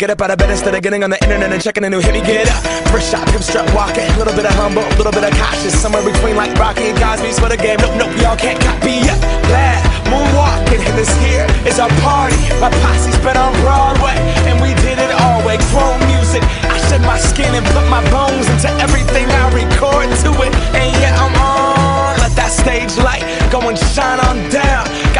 get up out of bed instead of getting on the internet and checking a new hit. Me get up, first shot, hip strut walking, a little bit of humble, a little bit of cautious, somewhere between like Rocky and Cosby's for the game. Nope, nope, y'all can't copy yet. Bad moonwalking, and this here is our party. My posse's been on Broadway, and we did it all way. Grown music, I shed my skin and put my bones into everything I record to it, and yeah, I'm on. Let that stage light go and shine on down.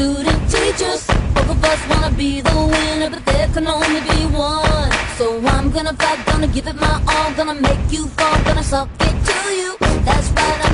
Student teachers. Both of us wanna be the winner, but there can only be one. So I'm gonna fight, gonna give it my all, gonna make you fall, gonna suck it to you. That's right, I'm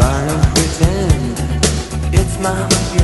Why pretend it's my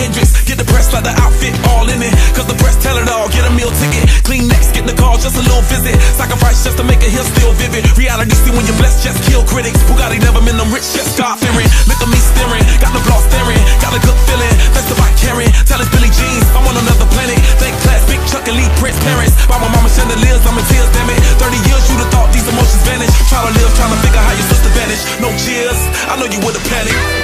Hendrix. Get the press, like the outfit all in it. Cause the press tell it all. Get a meal ticket. Clean next, get the call, just a little visit. Sacrifice just to make a hill still vivid. Reality, see when you're blessed, just kill critics. Bugatti never been them rich, just God fearing. Look at me staring, got the block staring. Got a good feeling, that's the bike caring. Tell it's Billy Jeans, I'm on another planet. Thank class, big Chuck and Prince parents. By my mama chandeliers, I'm in tears, damn it. 30 years, you'd have thought these emotions vanished. Try to live, trying to figure how your sister vanished. No cheers, I know you would've panicked.